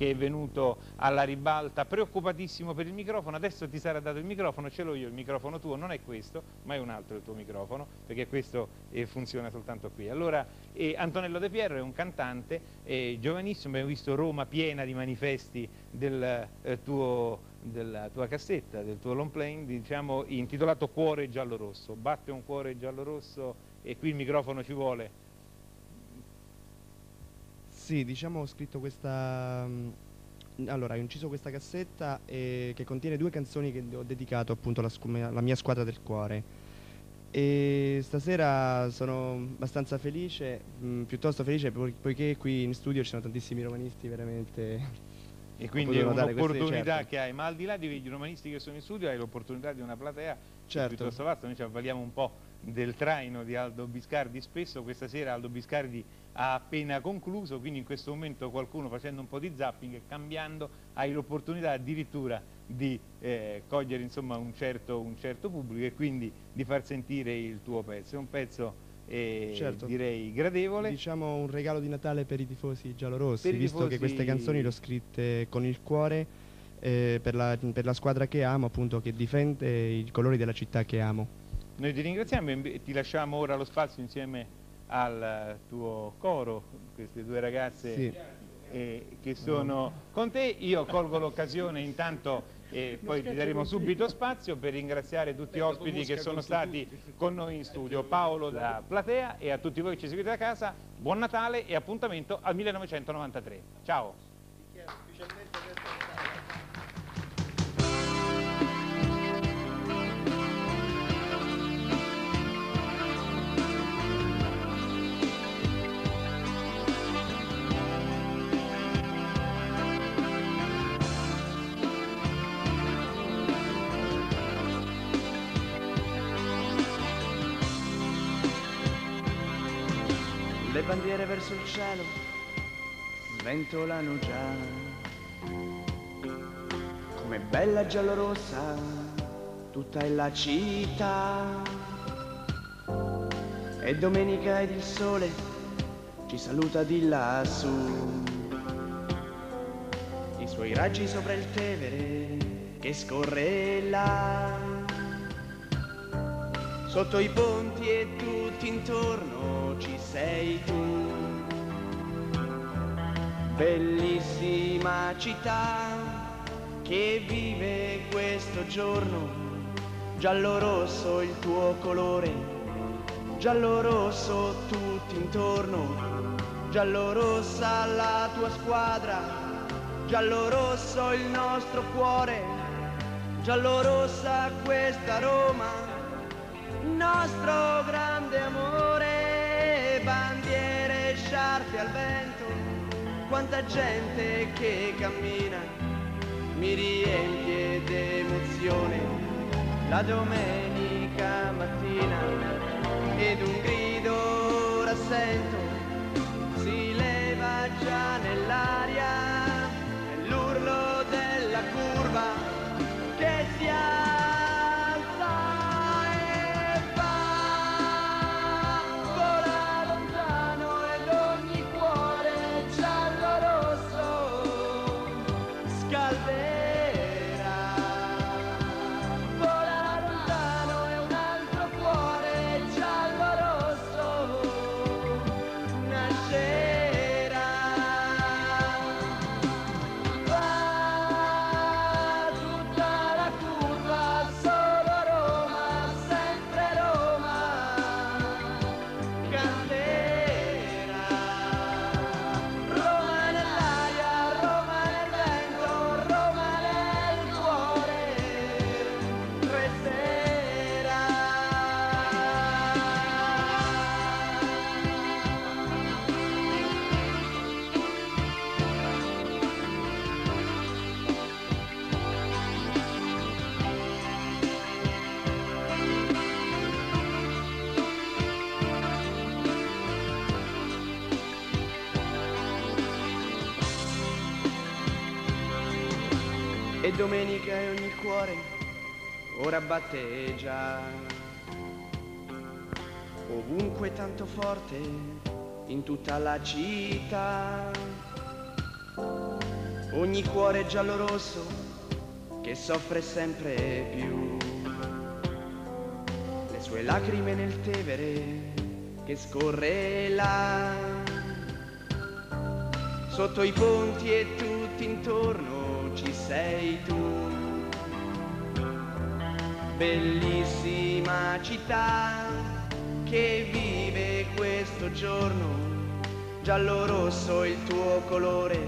che è venuto alla ribalta preoccupatissimo per il microfono, adesso ti sarà dato il microfono, ce l'ho io il microfono tuo, non è questo, ma è un altro il tuo microfono, perché questo eh, funziona soltanto qui. Allora, eh, Antonello De Piero è un cantante eh, giovanissimo, abbiamo visto Roma piena di manifesti del eh, tuo della tua cassetta, del tuo long plane, diciamo intitolato Cuore giallo-rosso. Batte un cuore giallo-rosso e qui il microfono ci vuole. Sì, diciamo ho scritto questa... mm, Allora, ho inciso questa cassetta eh, che contiene due canzoni che ho dedicato appunto alla, mia squadra del cuore. E stasera sono abbastanza felice, mh, piuttosto felice po- poiché qui in studio ci sono tantissimi romanisti veramente E quindi è un'opportunità certo. che hai, ma al di là dei romanisti che sono in studio hai l'opportunità di una platea Certo. piuttosto vasta, noi ci avvaliamo un po' del traino di Aldo Biscardi spesso, questa sera Aldo Biscardi ha appena concluso, quindi in questo momento qualcuno facendo un po' di zapping e cambiando hai l'opportunità addirittura di eh, cogliere insomma, un, certo, un certo pubblico e quindi di far sentire il tuo pezzo. È un pezzo eh, Certo. direi gradevole. Diciamo un regalo di Natale per i tifosi giallorossi, i visto che tifosi- queste canzoni le ho scritte con il cuore eh, per, la, per la squadra che amo, appunto, che difende i colori della città che amo. Noi ti ringraziamo e ti lasciamo ora lo spazio insieme al tuo coro, queste due ragazze Sì. eh, che sono con te. Io colgo l'occasione intanto e poi ti daremo subito spazio per ringraziare tutti gli ospiti che sono stati con noi in studio. Paolo da Platea e a tutti voi che ci seguite da casa, buon Natale e appuntamento al 1993. Ciao! Bandiere verso il cielo sventolano già. Come bella giallorossa, tutta è la città. E domenica ed il sole ci saluta di lassù. I suoi raggi sopra il Tevere che scorre là. Sotto i ponti e tutti intorno ci sei tu. Bellissima città che vive questo giorno. Giallo rosso il tuo colore, giallo rosso tutti intorno. Giallo rossa la tua squadra, giallo rosso il nostro cuore, giallo rossa questa Roma nostro grande amore, bandiere sciarpe al vento, quanta gente che cammina, mi riempie d'emozione la domenica mattina ed un grido rassento si leva già nell'aria, E domenica e ogni cuore ora batte già. Ovunque tanto forte in tutta la città. ogni cuore giallo-rosso che soffre sempre più. Le sue lacrime nel Tevere che scorre là, sotto i ponti e tutti intorno sei tu. Bellissima città che vive questo giorno, giallo-rosso il tuo colore,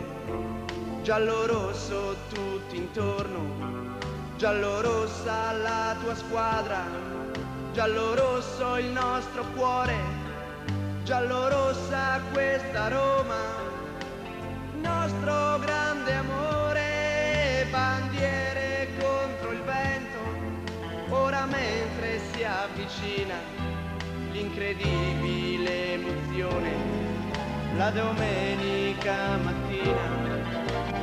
giallo-rosso tutto intorno, giallo-rossa la tua squadra, giallo-rosso il nostro cuore, giallo-rossa questa Roma, nostro grande vicina l'incredibile emozione. La domenica mattina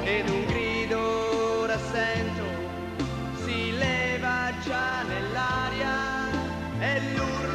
ed un grido rassento si leva già nell'aria e l'urlo